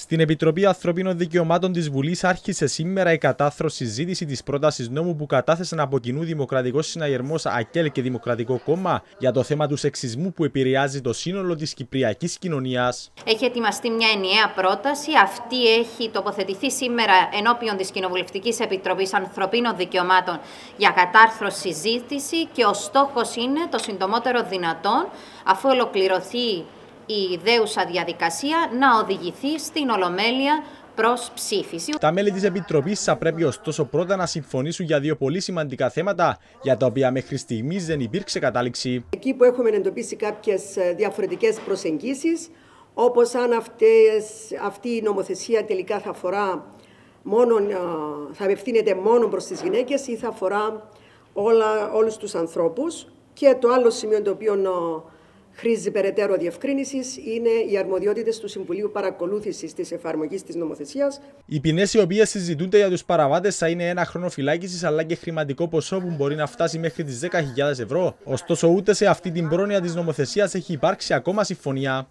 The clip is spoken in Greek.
Στην Επιτροπή Ανθρωπίνων Δικαιωμάτων της Βουλής άρχισε σήμερα η κατάθρωση συζήτηση της πρότασης νόμου που κατάθεσαν από κοινού Δημοκρατικός Συναγερμός ΑΚΕΛ και Δημοκρατικό Κόμμα για το θέμα τους σεξισμού που επηρεάζει το σύνολο της κυπριακής κοινωνίας. Έχει ετοιμαστεί μια ενιαία πρόταση. Αυτή έχει τοποθετηθεί σήμερα ενώπιον της Κοινοβουλευτικής Επιτροπής Ανθρωπίνων Δικαιωμάτων για κατάρθρωση συζήτηση και ο στόχος είναι το συντομότερο δυνατόν, αφού ολοκληρωθεί η ιδέουσα διαδικασία να οδηγηθεί στην Ολομέλεια προς ψήφιση. Τα μέλη της Επιτροπής θα πρέπει ωστόσο πρώτα να συμφωνήσουν για δύο πολύ σημαντικά θέματα για τα οποία μέχρι στιγμής δεν υπήρξε κατάληξη. Εκεί που έχουμε εντοπίσει κάποιες διαφορετικές προσεγγίσεις, όπως αν αυτές, αυτή η νομοθεσία τελικά θα αφορά μόνο, ε, θα απευθύνεται μόνο προς τις γυναίκες ή θα αφορά όλα, όλους τους ανθρώπους. Και το άλλο σημείο το οποίο ε, χρήζει περαιτέρω διευκρίνησης είναι οι αρμοδιότητες του Συμβουλίου Παρακολούθησης της εφαρμογής της νομοθεσίας. Οι ποινές οι οποίες συζητούνται για τους παραβάτες θα είναι ένα χρόνο φυλάκισης αλλά και χρηματικό ποσό που μπορεί να φτάσει μέχρι τις 10.000 ευρώ. Ωστόσο, ούτε σε αυτή την πρόνοια της νομοθεσίας έχει υπάρξει ακόμα συμφωνία.